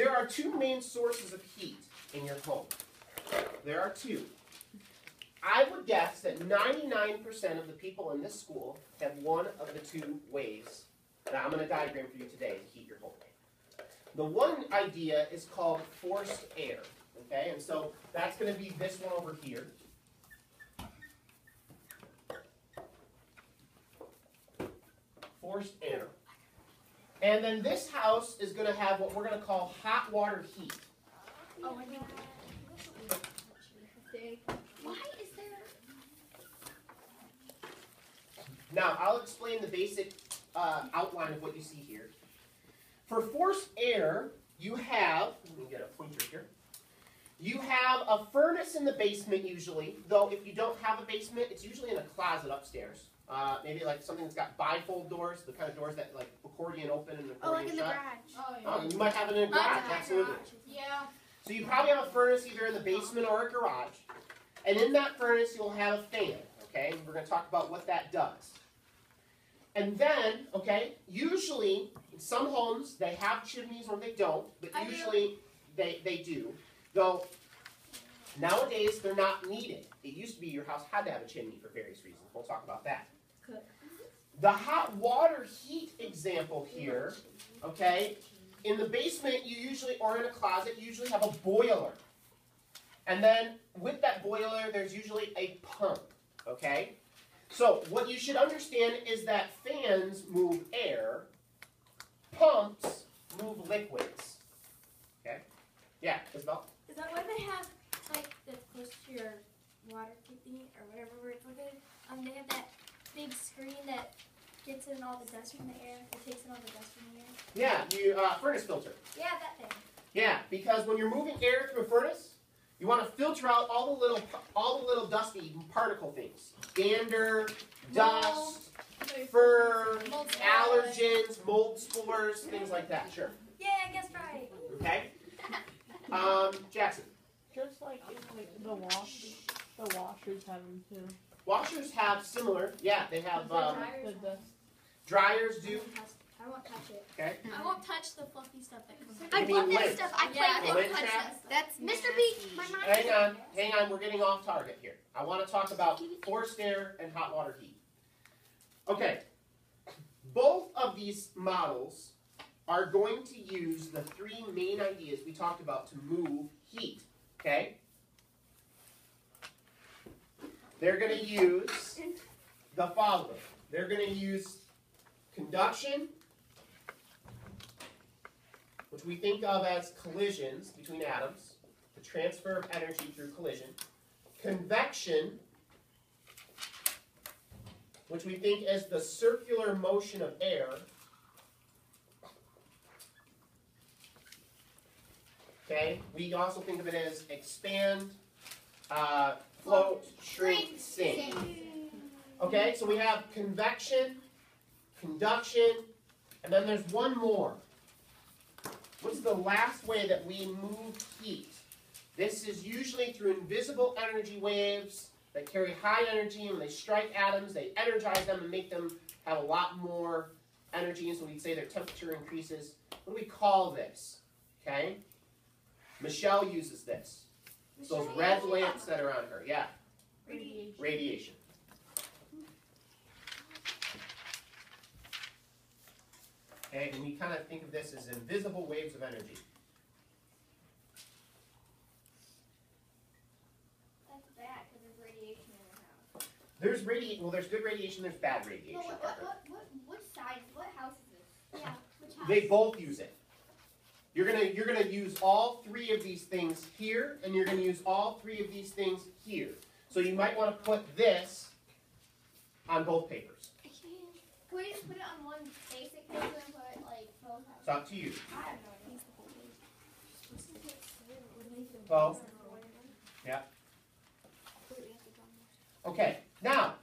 There are two main sources of heat in your home. There are two. I would guess that 99% of the people in this school have one of the two ways that I'm going to diagram for you today to heat your home. The one idea is called forced air. Okay, and so that's going to be this one over here. Forced air. And then this house is going to have what we're going to call hot water heat. Oh, I think. Why is there? Now, I'll explain the basic uh, outline of what you see here. For forced air, you have, let me get a pointer here. You have a furnace in the basement usually, though if you don't have a basement, it's usually in a closet upstairs. Uh, maybe like something that's got bifold doors, the kind of doors that like accordion open and Oh, like accordion in the garage. Oh, you might have it in a garage, absolutely. Yeah. So you probably have a furnace either in the basement or a garage. And in that furnace, you'll have a fan, okay? We're going to talk about what that does. And then, okay, usually in some homes they have chimneys or they don't, but I do. usually they, they do. Though nowadays they're not needed. It used to be your house had to have a chimney for various reasons. We'll talk about that. The hot water heat example here, okay, in the basement you usually, or in a closet, you usually have a boiler. And then with that boiler, there's usually a pump, okay? So what you should understand is that fans move air, pumps move liquids. Okay? Yeah, Isabel? Is that why they have like the close to your water thingy or whatever we're looking? Um, they have that big screen that gets in all the dust from the air. It takes in all the dust from the air. Yeah, you uh, furnace filter. Yeah, that thing. Yeah, because when you're moving air through a furnace, you want to filter out all the little all the little dusty particle things. Dander, dust, fur, Mold allergens, mold spores, things like that. Sure. Yeah, I guess right. Okay? Um, Jackson. Just like in like the wash, the washers have them too. Washers have similar, yeah, they have um, The dryers do, I won't touch it. okay? I won't touch the fluffy stuff that comes. I You love mean that stuff. I Yeah, play the with lint it. trap? That's Mr. B. My mom. Hang on, hang on, we're getting off target here. I want to talk about forced air and hot water heat. Okay, both of these models are going to use the three main ideas we talked about to move heat, okay? They're going to use the following. They're going to use conduction, which we think of as collisions between atoms the transfer of energy through collision. Convection, which we think as the circular motion of air. Okay, we also think of it as expand, uh, float, shrink, sink. Okay, so we have convection, conduction, and then there's one more. What's the last way that we move heat? This is usually through invisible energy waves that carry high energy, and when they strike atoms, they energize them and make them have a lot more energy, and so we'd say their temperature increases. What do we call this? Okay? Michelle uses this. Those red lamps that are on her. Yeah, Radiation. radiation. Okay, and we kind of think of this as invisible waves of energy. That's bad because there's radiation in the house. There's radi- well, there's good radiation, there's bad radiation. No, what, what, what, what, which side, what house is this? Yeah, which house? They both use it. You're gonna you're gonna use all three of these things here, and you're gonna use all three of these things here. So you might want to put this on both papers. I can't. We just put it on one basic paper and put it like both? It's up to you. I have no idea. Bo? Yeah. Okay. Now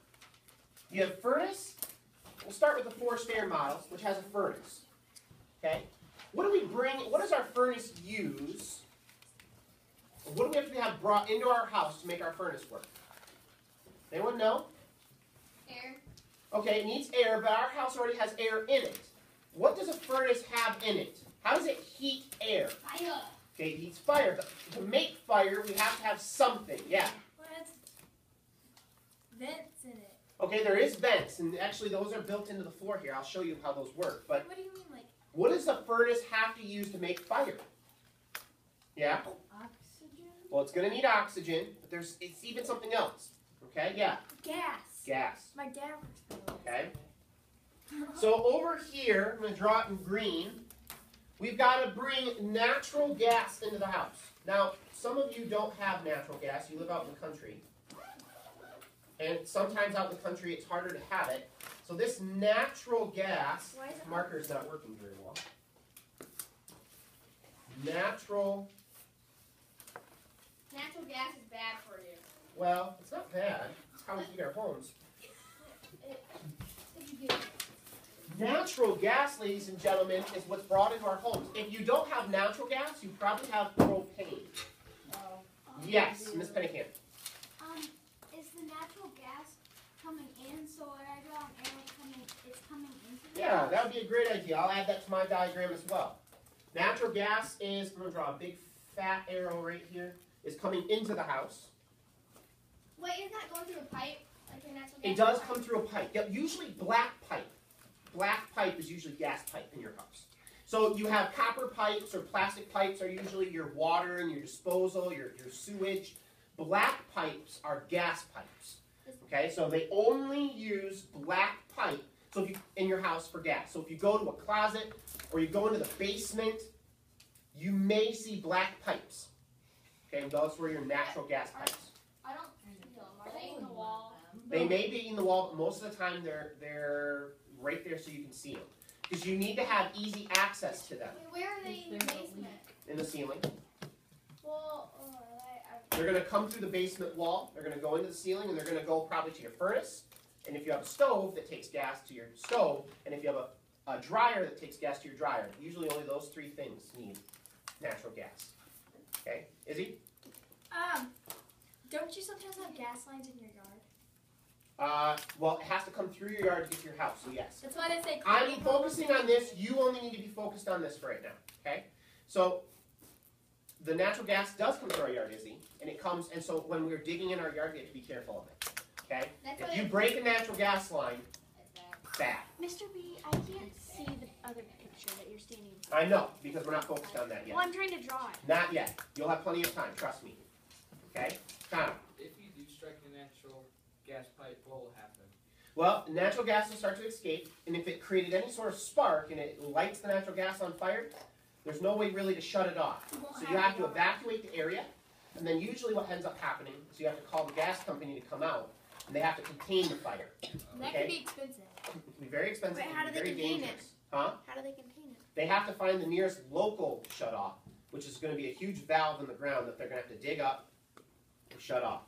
you have furnace. We'll start with the forced air model, which has a furnace. Okay. What do we bring? What does our furnace use? What do we have to have brought into our house to make our furnace work? Anyone know? Air. Okay, it needs air, but our house already has air in it. What does a furnace have in it? How does it heat air? Fire. Okay, it heats fire. But to make fire, we have to have something. Yeah. Well, vents in it. Okay, there is vents, and actually those are built into the floor here. I'll show you how those work. But What do you mean, what does the furnace have to use to make fire? Yeah. Oxygen? Well, it's gonna need oxygen, but there's it's even something else. Okay. Yeah. gas? Gas. My dad works. Okay. So over here, I'm gonna draw it in green. We've got to bring natural gas into the house. Now, some of you don't have natural gas. You live out in the country. And sometimes out in the country it's harder to have it. So this natural gas Why is marker's not working very well. Natural Natural gas is bad for you. well, it's not bad. It's how we heat our homes. Natural gas, ladies and gentlemen, is what's brought into our homes. If you don't have natural gas, you probably have propane. Oh. Yes, Miss Pennekamp. Um, is the natural gas coming in? So when I draw an arrow coming, it's coming into the Yeah, that would be a great idea. I'll add that to my diagram as well. Natural gas is, I'm going to draw a big fat arrow right here, is coming into the house. Wait, is that going through a pipe? Like your natural gas? It does come through a pipe. Yep, usually black pipe. Black pipe is usually gas pipe in your house. So you have copper pipes or plastic pipes are usually your water and your disposal, your, your sewage. Black pipes are gas pipes. Okay, so they only use black pipe. So if you in your house for gas. So if you go to a closet or you go into the basement, you may see black pipes. Okay, and those were your natural gas pipes. I don't see them. Are they in the wall? They may be in the wall, but most of the time they're they're right there so you can see them. Because you need to have easy access to them Wait, where are they in your basement? in the ceiling. Well, uh, I, They're going to come through the basement wall. They're going to go into the ceiling, and they're going to go probably to your furnace. And if you have a stove that takes gas to your stove, and if you have a, a dryer that takes gas to your dryer, usually only those three things need natural gas. Okay, Izzy? Um, don't you sometimes have gas lines in your yard? Uh, well, it has to come through your yard to get to your house, so yes. That's why they say. I'm focusing on this. You only need to be focused on this for right now. Okay? So the natural gas does come through our yard, Izzy, and it comes. And so when we're digging in our yard, we have to be careful of it. Okay? that's If you it- break a natural gas line, it's bad. Mr. B, I can't see the other picture that you're standing in. I know because we're not focused on that yet. Well, I'm trying to draw it. Not yet. You'll have plenty of time. Trust me. Okay? Connor. If you do strike a natural gas pipe, what will happen? Well, natural gas will start to escape, and if it created any sort of spark and it lights the natural gas on fire, there's no way really to shut it off. So you have to evacuate the area, and then usually what ends up happening is you have to call the gas company to come out, and they have to contain the fire. That Okay. could be expensive. It can be very expensive. Wait, it how can do be they very contain it? dangerous. Huh? How do they contain it? They have to find the nearest local shut off, which is going to be a huge valve in the ground that they're going to have to dig up and shut off.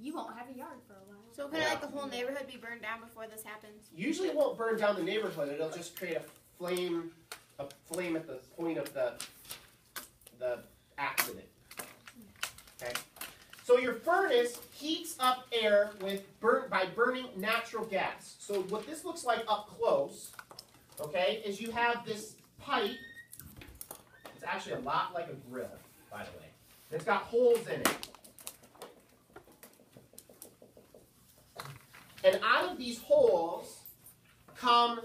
You won't have a yard for a while. So could like the whole neighborhood be burned down before this happens? Usually it won't burn down the neighborhood. It'll just create a flame, a flame at the point of the the accident. So your furnace heats up air with burn by burning natural gas. So what this looks like up close, okay, is you have this pipe. It's actually a lot like a grill, by the way. It's got holes in it. And out of these holes come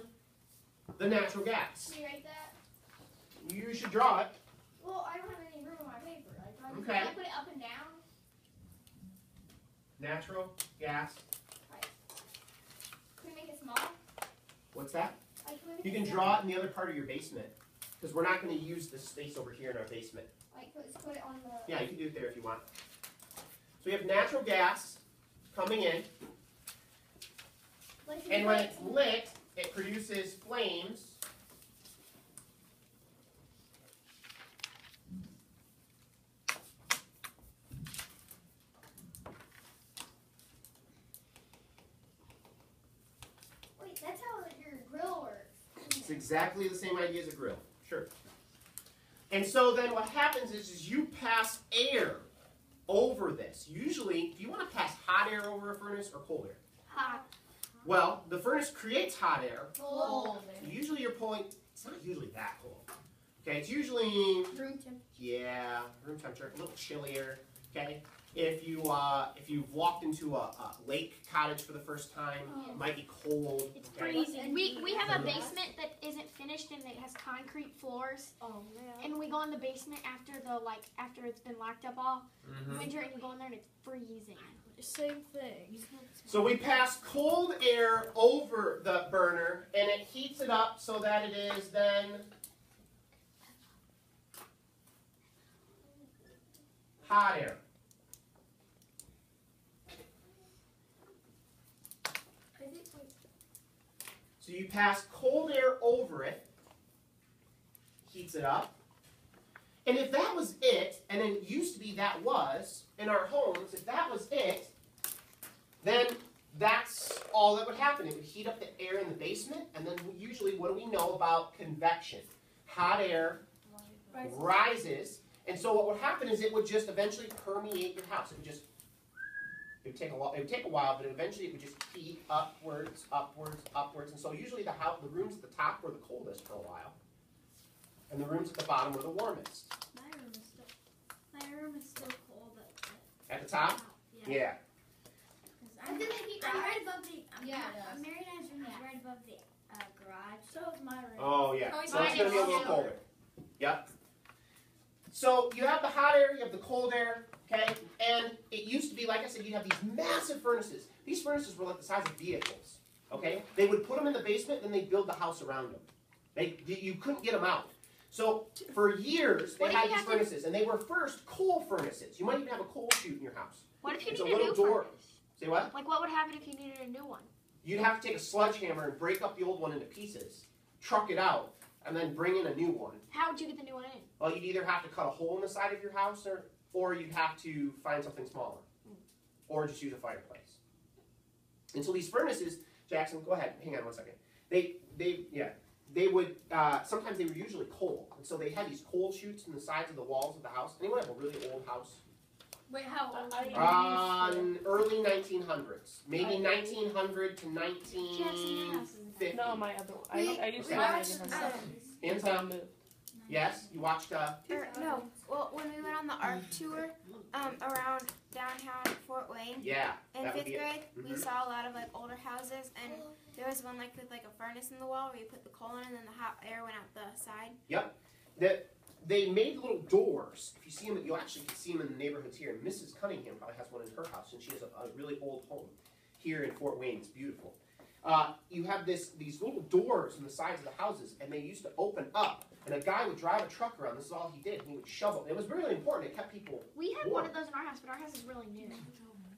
the natural gas. Can you write that? You should draw it. Well, I don't have any room on my paper. I- Okay. Can I put it up and down? Natural gas. Can we make it small? What's that? Like, can You can draw it in the other part of your basement. Because we're not going to use this space over here in our basement. Like, let's put it on the. Yeah, you can do it there if you want. So we have natural gas coming in, and when it's lit, it produces flames. Wait, that's how your grill works. It's exactly the same idea as a grill. Sure. And so then what happens is, is you pass air over this. Usually, do you want to pass hot air over a furnace or cold air? Hot. Well, the furnace creates hot air. Cold. Usually you're pulling, it's not usually that cold. Okay, it's usually Room temp. yeah, room temperature, a little chillier. Okay, if you uh, if you've walked into a, a lake cottage for the first time, it might be cold. It's okay? freezing. We we have a basement that isn't finished and it has concrete floors. Oh man. And we go in the basement after the like after it's been locked up all Mhm. winter and you go in there and it's freezing. Same thing. So we pass cold air over the burner, and it heats it up so that it is then hot air. I think like, So you pass cold air over it, heats it up. And if that was it, and it used to be that was in our homes, if that was it, then that's all that would happen. It would heat up the air in the basement, and then usually, what do we know about convection? Hot air rice. rises, and so what would happen is it would just eventually permeate your house. It would just it would take a while. It would take a while, but eventually it would just heat upwards, upwards, upwards, and so usually the house, the rooms at the top were the coldest for a while, and the rooms at the bottom were the warmest. My room is still. My room is still cold at, At the top, at yeah. yeah. 'Cause But I'm, then I'm right above the. I'm, Yeah, not- it does. Mary Ann's room is right above the uh, garage. So is my room. Oh yeah. Oh, So mine it's gonna be a is little lower. colder. Yep. So you have the hot air, you have the cold air, okay? And it used to be, like I said, you'd have these massive furnaces. These furnaces were like the size of vehicles, okay? They would put them in the basement, then they'd build the house around them. They, you couldn't get them out. So for years, they had these have to- furnaces, and they were first coal furnaces. You might even have a coal chute in your house. What if you It's a need a, little new door. furnace? Say what? Like what would happen if you needed a new one? You'd have to take a sledgehammer and break up the old one into pieces, truck it out, and then bring in a new one. How would you get the new one in? Well, you'd either have to cut a hole in the side of your house, or or you'd have to find something smaller, or just use a fireplace. And so these furnaces, Jackson, go ahead, hang on one second. They they yeah they would uh, sometimes they were usually coal, and so they had these coal chutes in the sides of the walls of the house. Anyone have a really old house? Wait, how old? Are you? Um, early 1900s, maybe I- 1900 to Jackson, your house 1950. No, my other one. I, I used to we have watched, it in uh, my In until I town. moved. Yes, you watched. Uh, Or, no. Well, when we went on the art tour um, around downtown Fort Wayne yeah, in fifth be it. grade, we Mhm. saw a lot of like older houses, and there was one like with like a furnace in the wall where you put the coal in, and then the hot air went out the side. Yep. That they made little doors. If you see them, you actually can see them in the neighborhoods here. Mrs. Cunningham probably has one in her house, and she has a, a really old home here in Fort Wayne. It's beautiful. Uh, you have this these little doors in the sides of the houses, and they used to open up. And a guy would drive a truck around. This is all he did. He would shovel. It was really important. It kept people. We had Warm. one of those in our house, but our house is really new.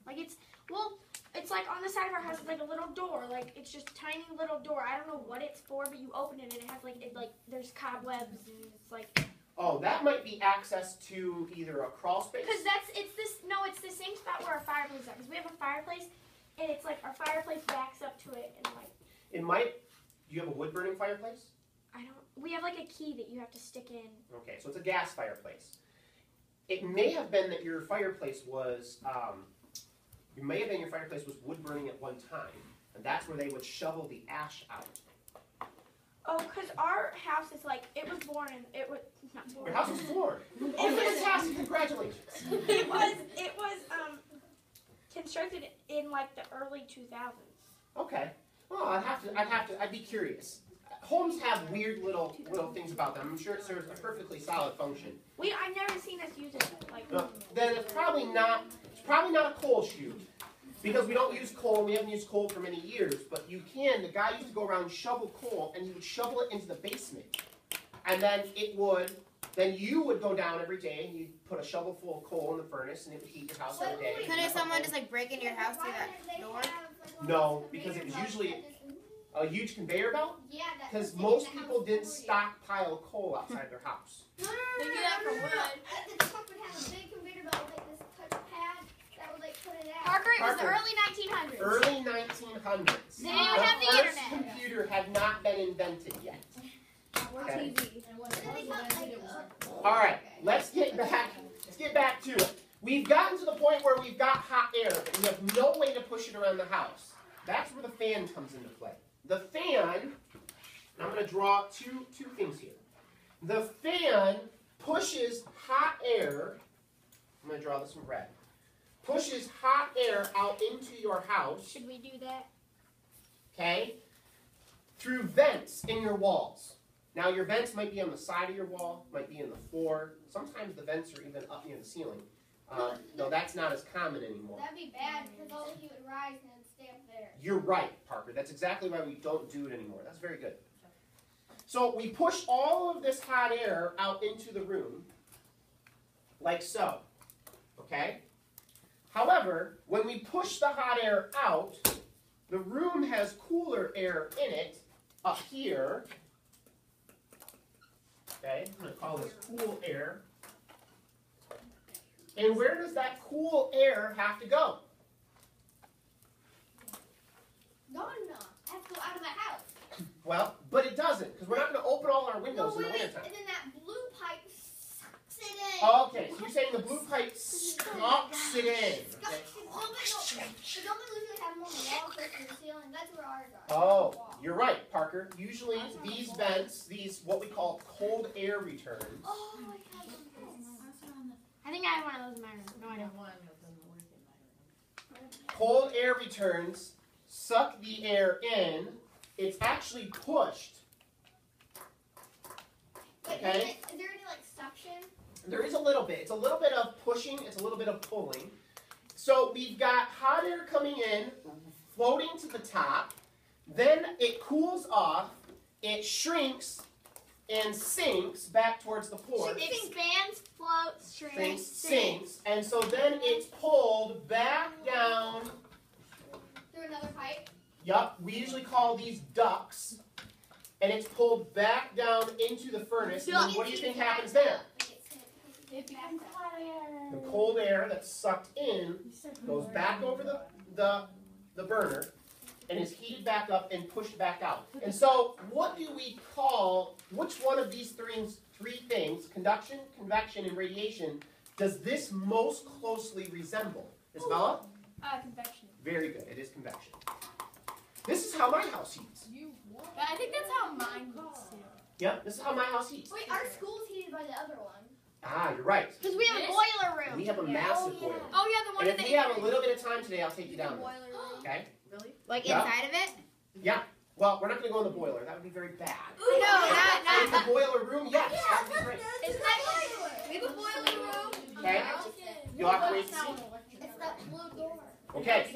Like it's well, it's like on the side of our house, it's like a little door. Like it's just a tiny little door. I don't know what it's for, but you open it and it has like it like there's cobwebs and it's like Oh, that might be access to either a crawl space. because that's it's this no, it's the same spot where our fireplace is. Because we have a fireplace, and it's like our fireplace backs up to it, and like It might. You have a wood burning fireplace? I don't. We have like a key that you have to stick in. Okay, so it's a gas fireplace. It may have been that your fireplace was, um, it may have been your fireplace was wood burning at one time, and that's where they would shovel the ash out. Oh, because our house is like it was born in it was not born. Your house was floored. Oh, fantastic! Congratulations. it was it was um constructed in like the early 2000s. Okay. Well, I'd have to. I'd have to. I'd be curious. Homes have weird little little things about them. I'm sure it serves a perfectly solid function. We I've never seen us use it like No, then it's probably not. It's probably not a coal chute because we don't use coal. We haven't used coal for many years. But you can. The guy used to go around and shovel coal, and he would shovel it into the basement, and then it would. Then you would go down every day and you'd put a shovel full of coal in the furnace, and it would heat your house every day. Couldn't someone just like break into your house through that door? No, because it was usually a huge conveyor belt. Yeah, that Because most people didn't before stockpile coal outside their house. No, no, no, no, no, no, no, no, wood. no. The truck would have a big conveyor belt like this touch pad that would like put it out. Parker, it was the early 1900s. Early 1900s. They didn't even have the first internet. computer had not been invented yet. Or Okay. TV. So they got like a- All right, let's get back. Let's get back to it. We've gotten to the point where we've got hot air, but we have no way to push it around the house. That's where the fan comes into play. The fan. I'm going to draw two two things here. the fan pushes hot air. I'm going to draw this in red. Pushes hot air out into your house, Should we do that? okay, through vents in your walls. Now, your vents might be on the side of your wall, might be in the floor. Sometimes the vents are even up near the ceiling. Uh, no, that's not as common anymore. That'd be bad because all the heat would rise and it'd stay up there. You're right, Parker. That's exactly why we don't do it anymore. That's very good. So we push all of this hot air out into the room, like so. Okay? However, when we push the hot air out, the room has cooler air in it up here. Okay? I'm going to call this cool air. And where does that cool air have to go? I have to go out of the house. Well, but it doesn't, because we're not going to open all our windows no, in the wait, wait. wintertime. And then that blue pipe sucks it in. Okay, so you're saying the blue pipe sucks it in. Sucks Okay. it- Oh, but no. But don't we usually have more wall close the ceiling? That's where ours are. Oh, you're right, Parker. Usually these vents, these what we call cold air returns, Oh, I have one of those. I think I have one of those in my room. No, I don't. One of them work in my room. cold air returns suck the air in. It's actually pushed. Wait, Okay. is, it, is there any like suction? There is a little bit. It's a little bit of pushing, it's a little bit of pulling. So we've got hot air coming in, floating to the top, then it cools off, it shrinks, and sinks back towards the floor. It expands, floats, shrinks, Sinks, sinks. sinks, and so then it's pulled back down. Through another pipe? Yup, we usually call these ducts, and it's pulled back down into the furnace. And what do you think happens there? It becomes hot air. The cold air that's sucked in goes back over the, the, the burner and is heated back up and pushed back out. And so, what do we call, which one of these three, three things, conduction, convection, and radiation, does this most closely resemble? Isabella? Uh, convection. Very good, it is convection. This is how my house heats. But I think that's how mine heats. too. Yep, this is how my house heats. Wait, our school's heated by the other one. Ah, you're right. Because we have a boiler room. We have a Yeah. massive Oh, yeah. boiler. Oh yeah, the one And in if the we have a little bit of time today, I'll take you down Boiler room. Okay? Like Yeah. inside of it? Yeah. Well, we're not going to go in the boiler. That would be very bad. No, not In not. the boiler room, yes, that would be great. Isn't that We have a boiler room. Okay? You'll have to wait to see. It's that blue door. Okay.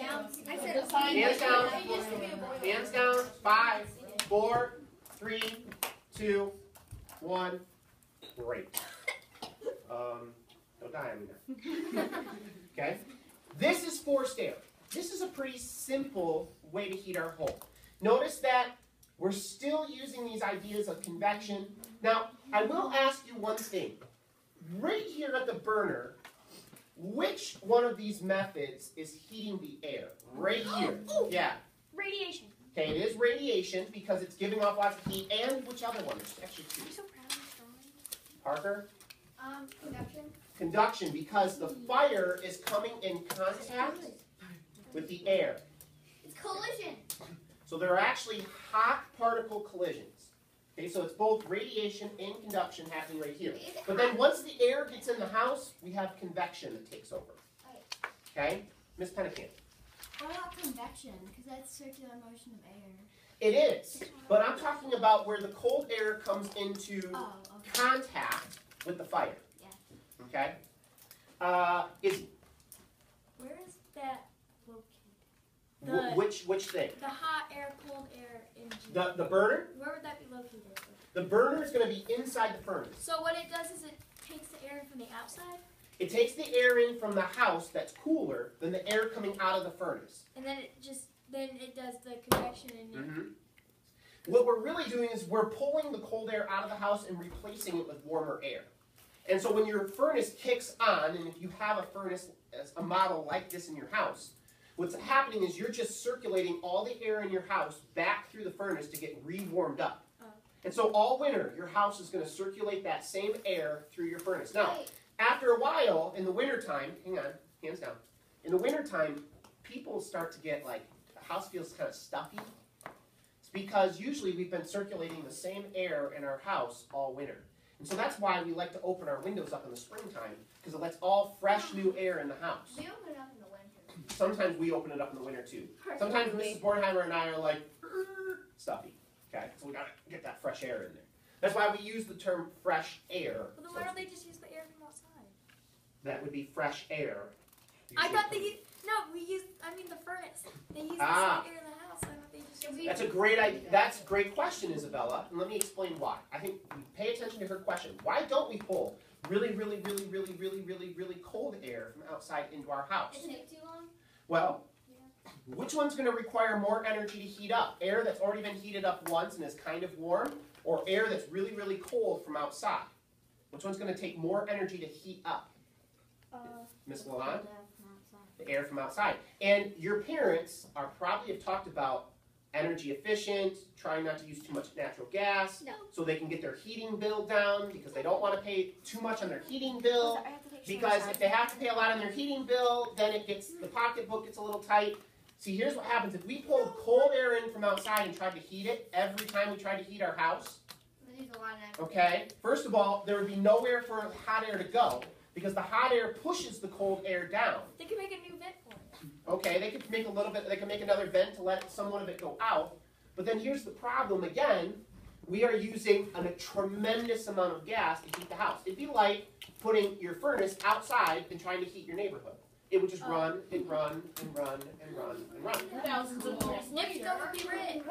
I said The sign Hands down. It used to be a boiler. Hands down. Five, four, three, two, one. Great. Um, don't die on me now. Okay? This is four air. This is a pretty simple way to heat our hole. Notice that we're still using these ideas of convection. Now, I will ask you one thing. Right here at the burner, which one of these methods is heating the air? Right here. Yeah. Radiation. Okay, it is radiation because it's giving off lots of heat. And which other one? There's actually two. I'm so proud of. Parker? Um, conduction. Conduction because the fire is coming in contact with the air. It's collision. So there are actually hot particle collisions. Okay, so it's both radiation and conduction happening right here. But then once the air gets in the house, we have convection that takes over. Okay? Miss Pennekamp. What about convection? Because that's circular motion of air. It is. But I'm talking about where the cold air comes into Oh, okay. contact with the fire. Yeah. Okay? Uh, is Where is that? Wh- which which thing? the hot air, cold air engine. The the burner? Where would that be located? The burner is going to be inside the furnace. So what it does is it takes the air from the outside It takes the air in from the house that's cooler than the air coming out of the furnace. and then it just then it does the convection and Mm-hmm. What we're really doing is we're pulling the cold air out of the house and replacing it with warmer air. And so when your furnace kicks on, and if you have a furnace, as a model like this in your house, what's happening is you're just circulating all the air in your house back through the furnace to get re-warmed up. Oh. And so all winter, your house is going to circulate that same air through your furnace. Now, after a while, in the wintertime, hang on, hands down. In the wintertime, people start to get like, the house feels kind of stuffy. It's because usually we've been circulating the same air in our house all winter. And so that's why we like to open our windows up in the springtime, because it lets all fresh new air in the house. We open up in the winter. Sometimes we open it up in the winter too. Sometimes Mrs. Bornheimer and I are like stuffy. Okay, so we gotta get that fresh air in there. That's why we use the term fresh air. Well, then why don't they just use the air from outside? That would be fresh air. I thought from- they used, no, we used, I mean the furnace. They use Ah. the same air in the house. Why don't they just use That's a great idea. That's a great question, Isabella. And let me explain why. I think pay attention to her question. Why don't we pull really, really, really, really, really, really, really cold air from outside into our house? Isn't it too long? Well, which one's going to require more energy to heat up? Air that's already been heated up once and is kind of warm, or air that's really, really cold from outside? Which one's going to take more energy to heat up? Uh, Miss Lalonde? The air from outside. And your parents are probably have talked about energy efficient, trying not to use too much natural gas, No. so they can get their heating bill down because they don't want to pay too much on their heating bill. I have to take Because if they have to pay a lot on their heating bill, then it gets the pocketbook gets a little tight. See, here's what happens if we pulled cold air in from outside and tried to heat it every time we tried to heat our house. We use a lot of natural Okay, first of all, there would be nowhere for hot air to go because the hot air pushes the cold air down. They could make a new vent. Okay, they could make a little bit. They could make another vent to let somewhat of it go out. But then here's the problem again. We are using a tremendous amount of gas to heat the house. It'd be like putting your furnace outside and trying to heat your neighborhood. It would just Oh. run and run and run and run and run. Thousands of years Next later. door would be rich.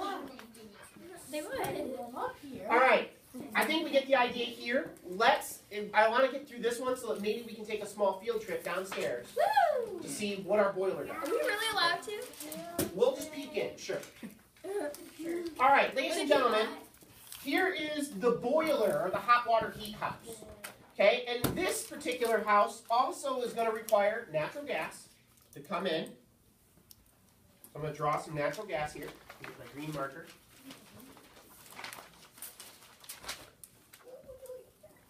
They would. Them up here. All right. I think we get the idea here. Let's. I want to get through this one so that maybe we can take a small field trip downstairs Woo! to see what our boiler does. Are we really allowed to? We'll just peek in, sure. All right, ladies and gentlemen, here is the boiler or the hot water heat house. Okay, and this particular house also is going to require natural gas to come in. So I'm going to draw some natural gas here. Get my green marker.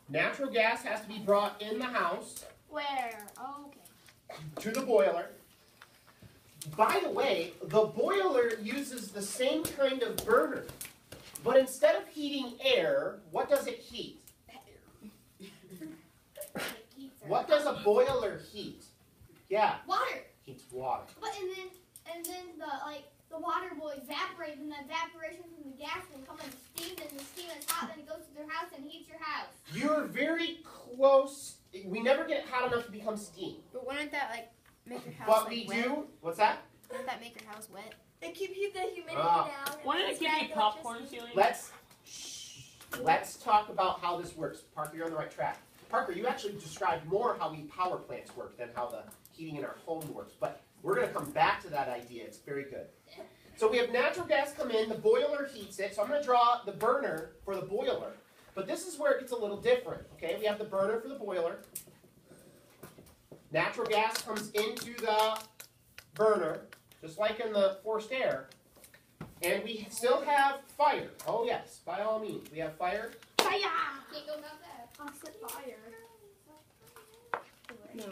Natural gas has to be brought in the house where? Oh, okay. to the boiler. By the way, the boiler uses the same kind of burner, but instead of heating air, what does it heat? What does a boiler heat? Yeah, Water. heats water. But and then and then the like the water will evaporate and the evaporation from the gas will come in steam and the steam is hot then it goes to their house and heats your house. You're very close. We never get it hot enough to become steam, But wouldn't that like make your house but like, we wet? do. What's that? Wouldn't that make your house wet? It keep keep the humidity Ah. down. and Wouldn't it give bad you popcorn electricity. ceiling? Let's shh, let's talk about how this works. Parker, you're on the right track. Parker, you actually described more how we power plants work than how the heating in our home works. But we're going to come back to that idea. It's very good. So we have natural gas come in. The boiler heats it. So I'm going to draw the burner for the boiler. But this is where it gets a little different. Okay, we have the burner for the boiler. Natural gas comes into the burner, just like in the forced air. And we still have fire. Oh yes, by all means, we have fire. Fire! Can't go without that. I said fire. No.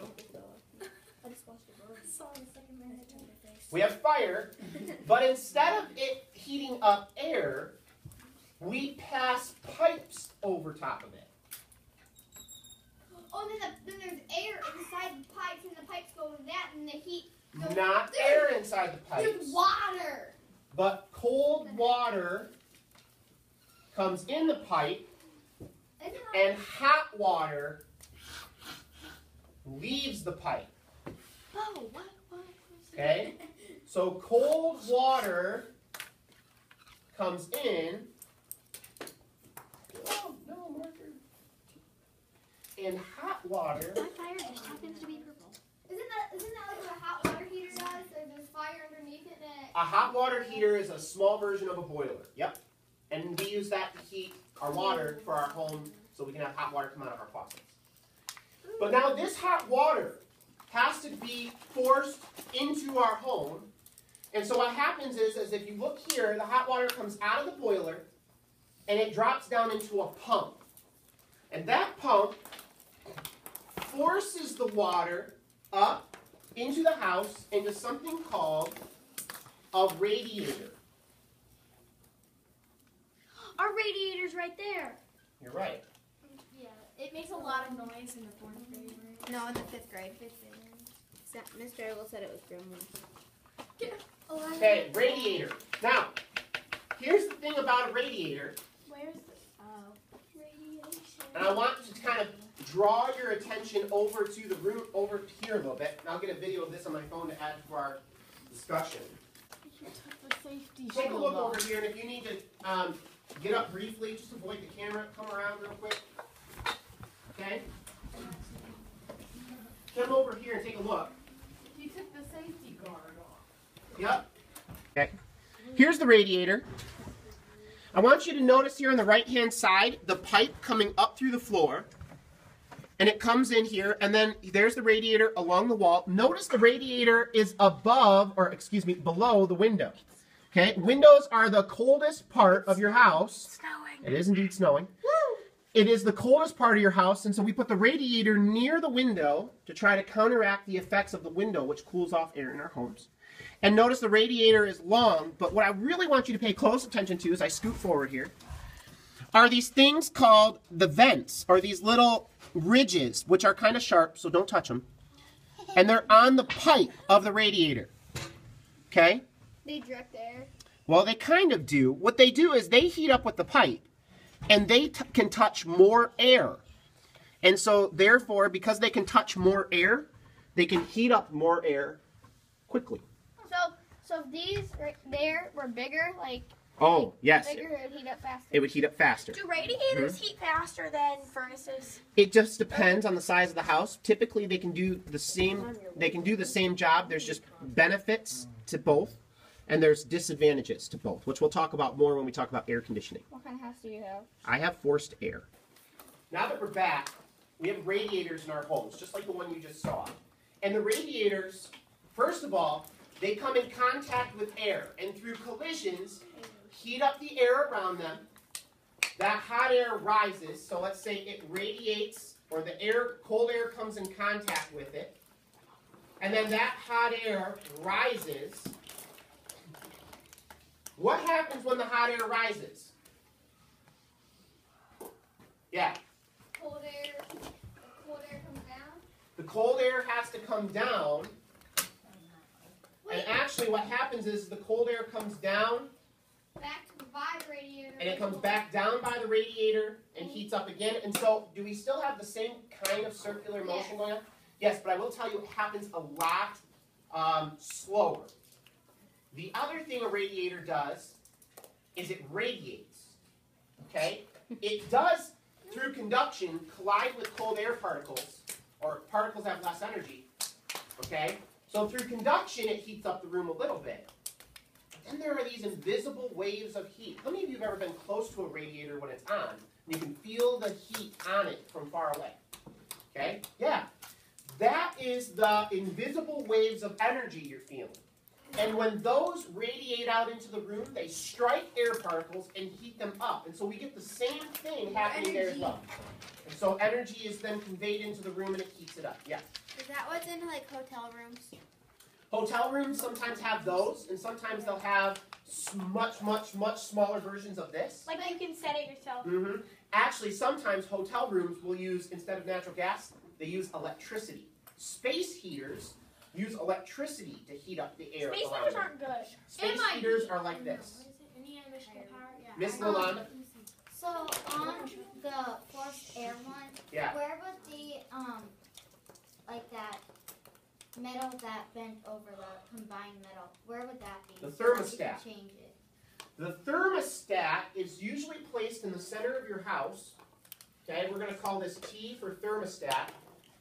I just watched it burn. Saw the second minute. We have fire, but instead of it heating up air, we pass pipes over top of it. Oh then the, then there's air inside the pipes and the pipes go with that and the heat No, Not air inside the pipes, there's water. but cold water comes in the pipe, and hot water leaves the pipe. Oh, what? What? Okay? So cold water comes in. Oh, no, marker. And hot water. My fire just happens to be purple. isn't that isn't that like what a hot water heater does? There's there's fire underneath it and it A hot water heater is a small version of a boiler. Yep. And we use that to heat our water for our home so we can have hot water come out of our faucets. But now this hot water has to be forced into our home. And so what happens is, is if you look here, the hot water comes out of the boiler and it drops down into a pump. And that pump forces the water up into the house into something called a radiator. Our radiator's right there. You're right. Yeah. It makes a lot of noise in the fourth grade. Right? No, in the fifth grade. Fifth grade. Mr. Eagle said it was gremlins. Okay, radiator. Now, here's the thing about a radiator, Where's the oh radiation? and I want to kind of draw your attention over to the room over here a little bit. And I'll get a video of this on my phone to add to our discussion. You took the safety Take a look over here, and if you need to um, get up briefly, just avoid the camera, come around real quick. Okay? Come over here and take a look. You took the safety guard off. Yep. Okay. Here's the radiator. I want you to notice here on the right hand side the pipe coming up through the floor. And it comes in here, and then there's the radiator along the wall. Notice the radiator is above, or excuse me, below the window. Okay, windows are the coldest part of your house. Snowing. It is indeed snowing. It is the coldest part of your house, and so we put the radiator near the window to try to counteract the effects of the window, which cools off air in our homes. And notice the radiator is long, but what I really want you to pay close attention to as I scoot forward here are these things called the vents, or these little ridges, which are kind of sharp, so don't touch them. And they're on the pipe of the radiator. Okay? They direct air. Well, they kind of do. What they do is they heat up with the pipe, and they can touch more air. And so, therefore, because they can touch more air, they can heat up more air quickly. So, so if these right there were bigger, like Oh, yes. bigger, it would heat up faster. It would heat up faster. Do radiators mm-hmm. heat faster than furnaces? It just depends on the size of the house. Typically, they can do the same. They can do the same job. There's just benefits to both, and there's disadvantages to both, which we'll talk about more when we talk about air conditioning. What kind of house do you have? I have forced air. Now that we're back, we have radiators in our homes, just like the one you just saw. And the radiators, first of all, they come in contact with air, and through collisions, heat up the air around them. That hot air rises, so let's say it radiates, or the air, cold air comes in contact with it. And then that hot air rises. What happens when the hot air rises? Yeah, Cold air. the Cold air comes down. the cold air has to come down. And actually, what happens is the cold air comes down Back to the radiator. and it comes back down by the radiator and heats up again. And so, do we still have the same kind of circular motion going on? Yes, but I will tell you, it happens a lot um, slower. The other thing a radiator does is it radiates. Okay? It does, through conduction, collide with cold air particles, or particles have less energy. Okay? So, through conduction, it heats up the room a little bit. Then there are these invisible waves of heat. How many of you have ever been close to a radiator when it's on? And you can feel the heat on it from far away. Okay? Yeah. That is the invisible waves of energy you're feeling. And when those radiate out into the room, they strike air particles and heat them up. And so we get the same thing happening there as well. And so energy is then conveyed into the room and it heats it up. Yeah. Is that what's in like hotel rooms? Hotel rooms sometimes have those, and sometimes they'll have much, much, much smaller versions of this. Like you can set it yourself. hmm Actually, sometimes hotel rooms will use, instead of natural gas, they use electricity. Space heaters use electricity to heat up the air Space heaters aren't good. Space heaters are like this. What is it? Any emission power? Yeah. Miss Um, So on the forced air one, Yeah. where would the um like that metal that bent over the combined metal, where would that be? The So that you can thermostat. Change it. The thermostat is usually placed in the center of your house. Okay, we're going to call this T for thermostat.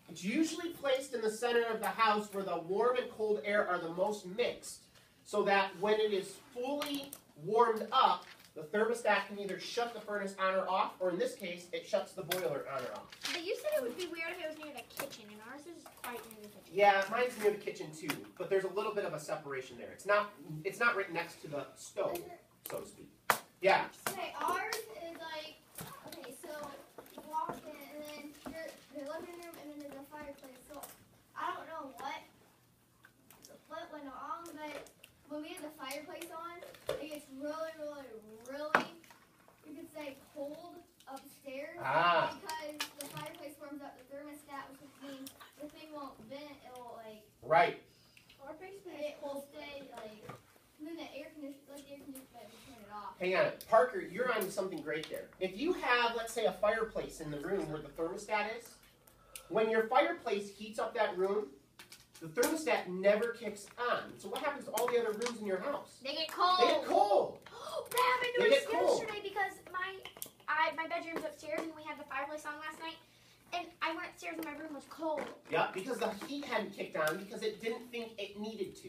It's usually placed in the center of the house where the warm and cold air are the most mixed, so that when it is fully warmed up, the thermostat can either shut the furnace on or off, or in this case, it shuts the boiler on or off. But you said it would be weird if it was near the kitchen, and ours is quite near the kitchen. Yeah, mine's near the kitchen too, but there's a little bit of a separation there. It's not it's not right next to the stove, so to speak. Yeah. Okay, ours is like okay, so you walk in and then your your living room and then there's a fireplace. So I don't know what what went wrong, but when we had the fireplace on, it gets really, really, really you could say cold upstairs Ah. because the fireplace Right. Our And basement it will stay like, and then the air conditioner, like the air conditioner, like, will turn it off. Hang on. Parker, you're on something great there. If you have, let's say, a fireplace in the room where the thermostat is, when your fireplace heats up that room, the thermostat never kicks on. So what happens to all the other rooms in your house? They get cold. They get cold. that happened to They us get cold. yesterday because my I my bedroom's upstairs and we had the fireplace on last night. And I went upstairs and my room was cold. Yeah, because the heat hadn't kicked on because it didn't think it needed to.